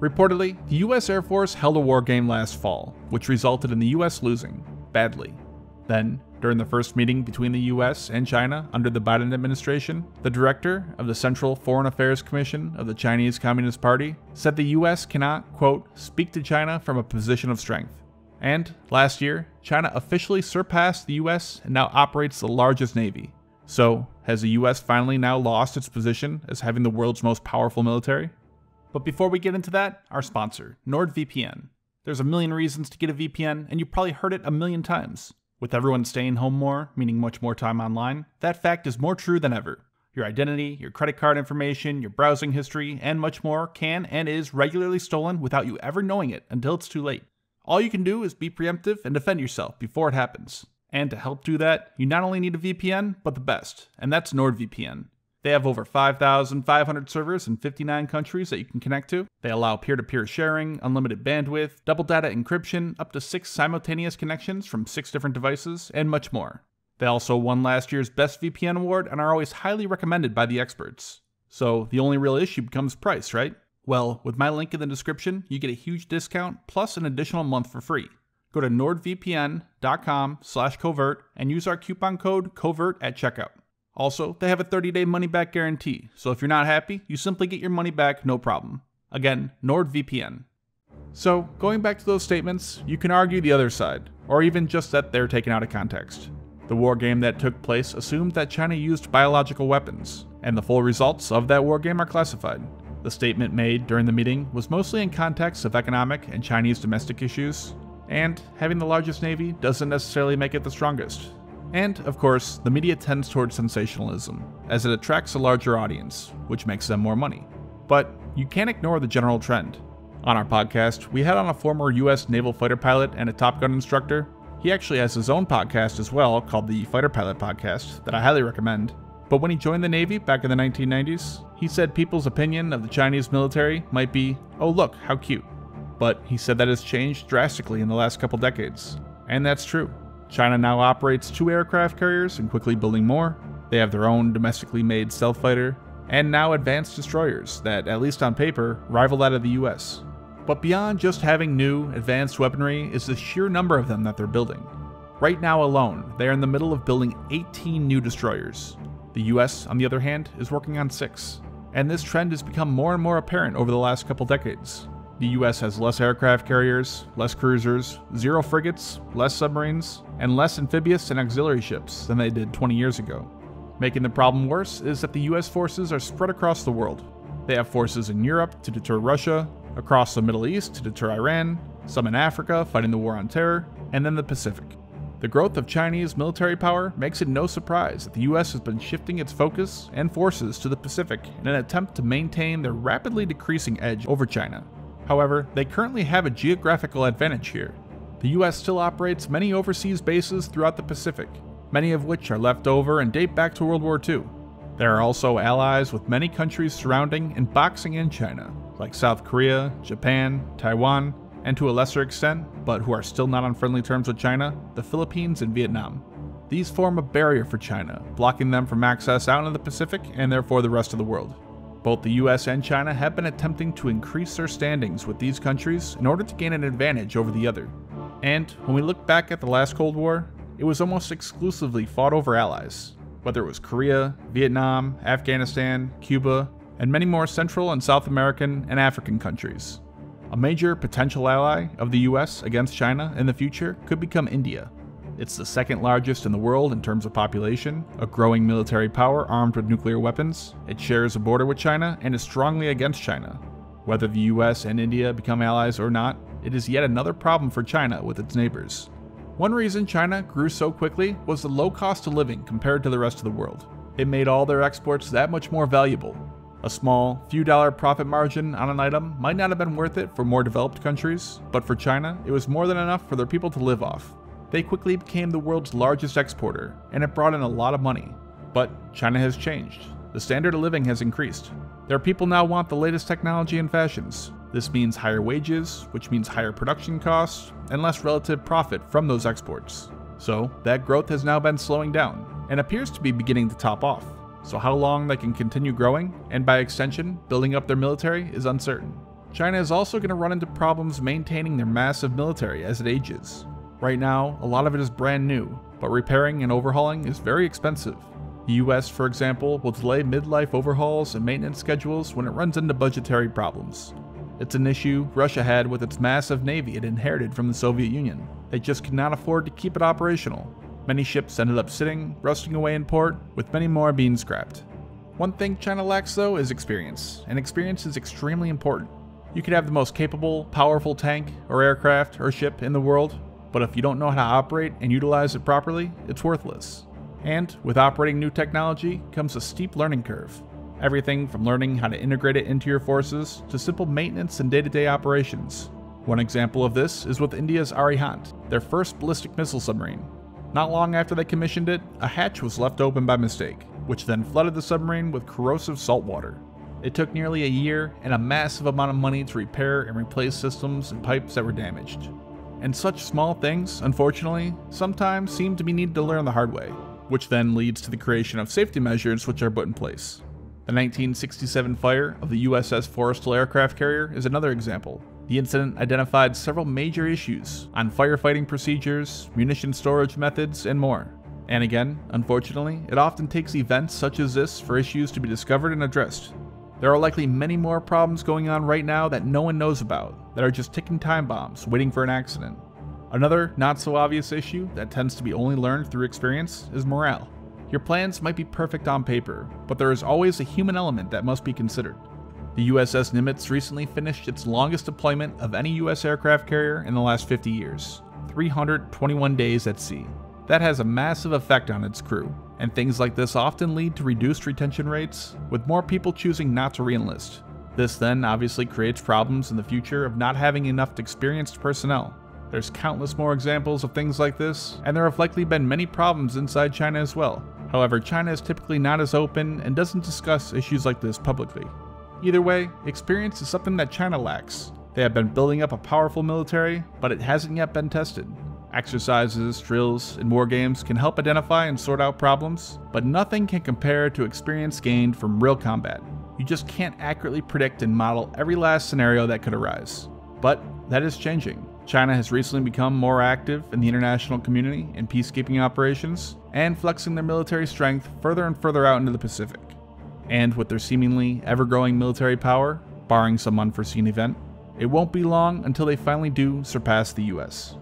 Reportedly, the US Air Force held a war game last fall, which resulted in the US losing, badly. Then, during the first meeting between the US and China under the Biden administration, the director of the Central Foreign Affairs Commission of the Chinese Communist Party said the US cannot, quote, speak to China from a position of strength. And last year, China officially surpassed the US and now operates the largest navy. So, has the US finally now lost its position as having the world's most powerful military? But before we get into that, our sponsor, NordVPN. There's a million reasons to get a VPN, and you probably heard it a million times. With everyone staying home more, meaning much more time online, that fact is more true than ever. Your identity, your credit card information, your browsing history, and much more can and is regularly stolen without you ever knowing it until it's too late. All you can do is be preemptive and defend yourself before it happens. And to help do that, you not only need a VPN, but the best, and that's NordVPN. They have over 5,500 servers in 59 countries that you can connect to. They allow peer to peer sharing, unlimited bandwidth, double data encryption, up to six simultaneous connections from six different devices, and much more. They also won last year's Best VPN Award and are always highly recommended by the experts. So the only real issue becomes price, right? Well, with my link in the description, you get a huge discount plus an additional month for free. Go to nordvpn.com slash covert and use our coupon code COVERT at checkout. Also, they have a 30 day money back guarantee, so if you're not happy, you simply get your money back no problem. Again, NordVPN. So, going back to those statements, you can argue the other side, or even just that they're taken out of context. The war game that took place assumed that China used biological weapons, and the full results of that war game are classified. The statement made during the meeting was mostly in context of economic and Chinese domestic issues, and having the largest navy doesn't necessarily make it the strongest. And, of course, the media tends towards sensationalism, as it attracts a larger audience, which makes them more money. But you can't ignore the general trend. On our podcast, we had on a former US naval fighter pilot and a Top Gun instructor. He actually has his own podcast as well, called the Fighter Pilot Podcast, that I highly recommend. But when he joined the Navy back in the 1990s, he said people's opinion of the Chinese military might be, oh, look, how cute. But he said that has changed drastically in the last couple decades. And that's true. China now operates two aircraft carriers and quickly building more. They have their own domestically made stealth fighter, and now advanced destroyers that, at least on paper, rival that of the US. But beyond just having new, advanced weaponry is the sheer number of them that they're building. Right now alone, they are in the middle of building 18 new destroyers. The US, on the other hand, is working on six. And this trend has become more and more apparent over the last couple decades. The US has less aircraft carriers, less cruisers, zero frigates, less submarines, and less amphibious and auxiliary ships than they did 20 years ago. Making the problem worse is that the US forces are spread across the world. They have forces in Europe to deter Russia, across the Middle East to deter Iran, some in Africa fighting the war on terror, and then the Pacific. The growth of Chinese military power makes it no surprise that the US has been shifting its focus and forces to the Pacific in an attempt to maintain their rapidly decreasing edge over China. However, they currently have a geographical advantage here. The US still operates many overseas bases throughout the Pacific, many of which are left over and date back to World War II. There are also allies with many countries surrounding and boxing in China, like South Korea, Japan, Taiwan, and to a lesser extent, but who are still not on friendly terms with China, the Philippines and Vietnam. These form a barrier for China, blocking them from access out into the Pacific and therefore the rest of the world. Both the US and China have been attempting to increase their standings with these countries in order to gain an advantage over the other. And when we look back at the last Cold War, it was almost exclusively fought over allies, whether it was Korea, Vietnam, Afghanistan, Cuba, and many more Central and South American and African countries. A major potential ally of the US against China in the future could become India, it's the second largest in the world in terms of population, a growing military power armed with nuclear weapons. It shares a border with China and is strongly against China. Whether the US and India become allies or not, it is yet another problem for China with its neighbors. One reason China grew so quickly was the low cost of living compared to the rest of the world. It made all their exports that much more valuable. A small, few dollar profit margin on an item might not have been worth it for more developed countries, but for China, it was more than enough for their people to live off. They quickly became the world's largest exporter, and it brought in a lot of money. But China has changed. The standard of living has increased. Their people now want the latest technology and fashions. This means higher wages, which means higher production costs, and less relative profit from those exports. So, that growth has now been slowing down, and appears to be beginning to top off. So, how long they can continue growing, and by extension, building up their military, is uncertain. China is also going to run into problems maintaining their massive military as it ages. Right now, a lot of it is brand new, but repairing and overhauling is very expensive. The US, for example, will delay midlife overhauls and maintenance schedules when it runs into budgetary problems. It's an issue Russia had with its massive navy it inherited from the Soviet Union. They just could not afford to keep it operational. Many ships ended up sitting, rusting away in port, with many more being scrapped. One thing China lacks though is experience, and experience is extremely important. You could have the most capable, powerful tank, or aircraft, or ship in the world, but if you don't know how to operate and utilize it properly, it's worthless. And with operating new technology comes a steep learning curve. Everything from learning how to integrate it into your forces to simple maintenance and day to day operations. One example of this is with India's Arihant, their first ballistic missile submarine. Not long after they commissioned it, a hatch was left open by mistake, which then flooded the submarine with corrosive salt water. It took nearly a year and a massive amount of money to repair and replace systems and pipes that were damaged. And such small things, unfortunately, sometimes seem to be needed to learn the hard way, which then leads to the creation of safety measures which are put in place. The 1967 fire of the USS Forrestal aircraft carrier is another example. The incident identified several major issues on firefighting procedures, munition storage methods, and more. And again, unfortunately, it often takes events such as this for issues to be discovered and addressed. There are likely many more problems going on right now that no one knows about, that are just ticking time bombs waiting for an accident. Another not so obvious issue that tends to be only learned through experience is morale. Your plans might be perfect on paper, but there is always a human element that must be considered. The USS Nimitz recently finished its longest deployment of any US aircraft carrier in the last 50 years 321 days at sea. That has a massive effect on its crew, and things like this often lead to reduced retention rates, with more people choosing not to reenlist. This then obviously creates problems in the future of not having enough experienced personnel, there's countless more examples of things like this, and there have likely been many problems inside China as well. However, China is typically not as open and doesn't discuss issues like this publicly. Either way, experience is something that China lacks. They have been building up a powerful military, but it hasn't yet been tested. Exercises, drills, and war games can help identify and sort out problems, but nothing can compare to experience gained from real combat. You just can't accurately predict and model every last scenario that could arise. But that is changing. China has recently become more active in the international community in peacekeeping operations and flexing their military strength further and further out into the Pacific. And with their seemingly ever growing military power, barring some unforeseen event, it won't be long until they finally do surpass the US.